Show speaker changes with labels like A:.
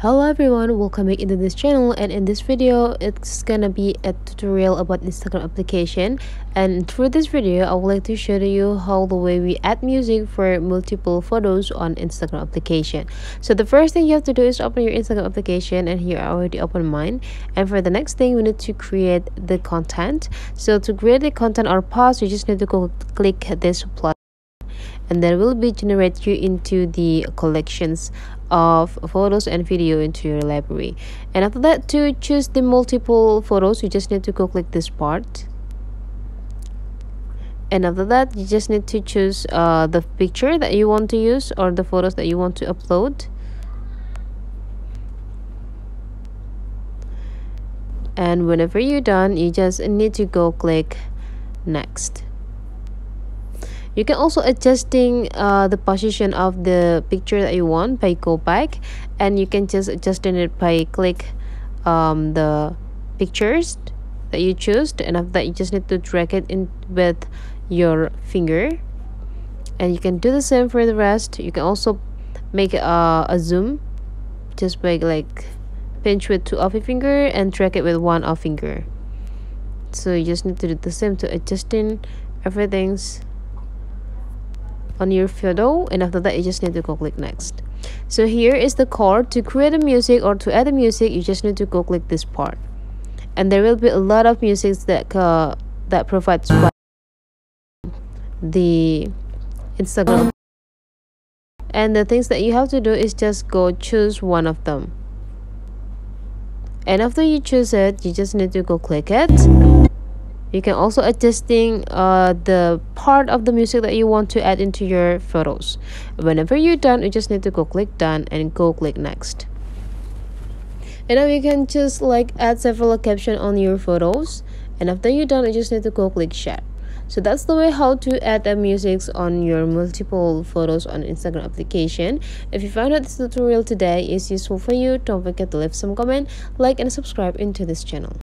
A: hello everyone welcome back into this channel and in this video it's gonna be a tutorial about instagram application. And through this video i would like to show you how the way we add music for multiple photos on instagram application. So the first thing you have to do is open your instagram application and here i already opened mine. And for the next thing we need to create the content. So to create the content or post you just need to go click this plus and that will be generate you into the collections of photos and video into your library. And after that to choose the multiple photos you just need to go click this part. And after that you just need to choose uh, the picture that you want to use or the photos that you want to upload. And whenever you're done you just need to go click next you can also adjusting uh, the position of the picture that you want by go back and you can just adjusting it by click um, the pictures that you choose and after that you just need to drag it in with your finger. And you can do the same for the rest. You can also make uh, a zoom just by like pinch with two of your finger and drag it with one off finger. So you just need to do the same to adjusting everything's on your photo and after that you just need to go click next. So here is the card to create a music or to add a music you just need to go click this part. And there will be a lot of music that uh, that provides the instagram. And the things that you have to do is just go choose one of them. And after you choose it you just need to go click it you can also adjusting uh, the part of the music that you want to add into your photos. Whenever you're done you just need to go click done and go click next. And now you can just like add several caption on your photos. And after you're done you just need to go click share. So that's the way how to add the music on your multiple photos on instagram application. If you found out this tutorial today is useful for you don't forget to leave some comment like and subscribe into this channel